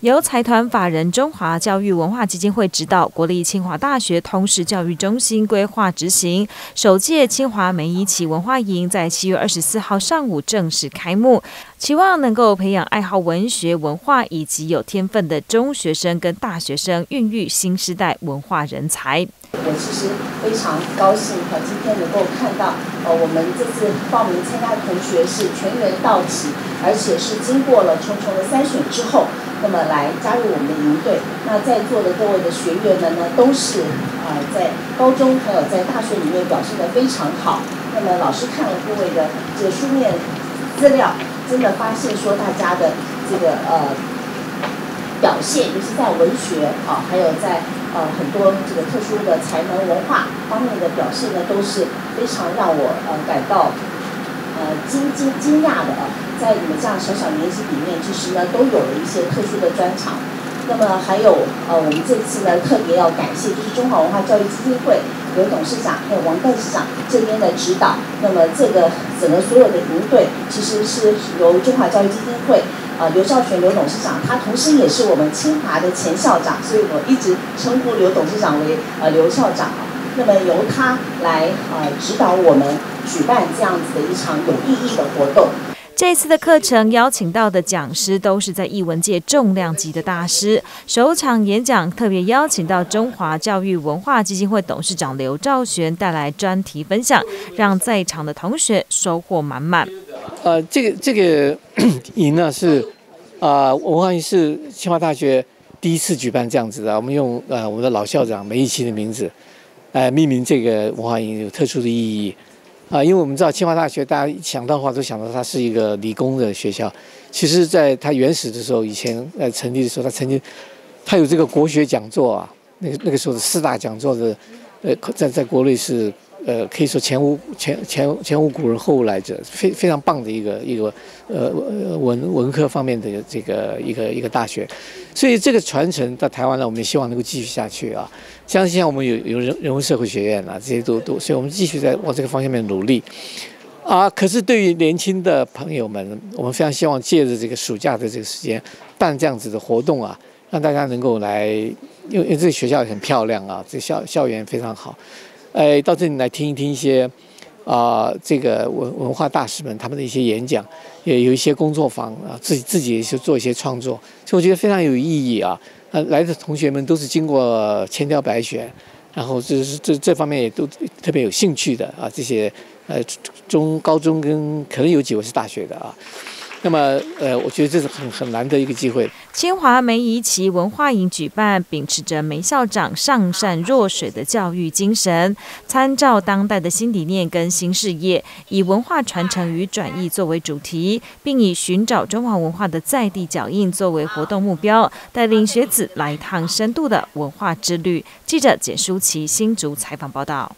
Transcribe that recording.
由财团法人中华教育文化基金会指导，国立清华大学通识教育中心规划执行。首届清华梅贻琦文化营在七月二十四号上午正式开幕，期望能够培养爱好文学、文化以及有天分的中学生跟大学生，孕育新时代文化人才。我其实非常高兴哈，今天能够看到呃，我们这次报名参加的同学是全员到齐，而且是经过了重重的筛选之后。那么来加入我们的营队，那在座的各位的学员们呢，都是啊在高中还有在大学里面表现得非常好。那么老师看了各位的这个书面资料，真的发现说大家的这个呃表现，尤其在文学啊，还有在呃很多这个特殊的才能文化方面的表现呢，都是非常让我呃感到。呃，惊惊惊讶的啊，在你们这样小小年纪里面，其实呢，都有了一些特殊的专长。那么还有呃，我们这次呢，特别要感谢就是中华文化教育基金会刘董事长还有王干事长这边的指导。那么这个整个所有的营队，其实是由中华教育基金会啊刘兆全刘董事长，他同时也是我们清华的前校长，所以我一直称呼刘董事长为呃刘校长啊。那么由他来呃指导我们举办这样子的一场有意义的活动。这次的课程邀请到的讲师都是在艺文界重量级的大师。首场演讲特别邀请到中华教育文化基金会董事长刘兆玄带来专题分享，让在场的同学收获满满。呃，这个这个营呢是啊文化营是清华大学第一次举办这样子的，我们用呃我们的老校长梅贻琦的名字。哎，命名这个文化营有特殊的意义啊，因为我们知道清华大学，大家想到的话都想到它是一个理工的学校。其实，在它原始的时候，以前呃成立的时候，它曾经它有这个国学讲座啊，那个那个时候的四大讲座的，呃，在在国内是。呃，可以说前无前前前无古人后无来者，非非常棒的一个一个呃文文科方面的这个一个一个大学，所以这个传承到台湾呢，我们也希望能够继续下去啊。像现在我们有有人人文社会学院啊，这些都都，所以我们继续在往这个方向面努力啊。可是对于年轻的朋友们，我们非常希望借着这个暑假的这个时间办这样子的活动啊，让大家能够来，因为因为这个学校也很漂亮啊，这校校园非常好。哎，到这里来听一听一些啊，这个文文化大师们他们的一些演讲，也有一些工作坊啊，自己自己也是做一些创作，所以我觉得非常有意义啊。呃，来的同学们都是经过千挑百选，然后这是这这方面也都特别有兴趣的啊。这些呃中高中跟可能有几位是大学的啊。那么，呃，我觉得这是很很难得一个机会。清华梅贻琦文化营举办，秉持着梅校长上善若水的教育精神，参照当代的新理念跟新事业，以文化传承与转译作为主题，并以寻找中华文化的在地脚印作为活动目标，带领学子来一趟深度的文化之旅。记者简舒琪新竹采访报道。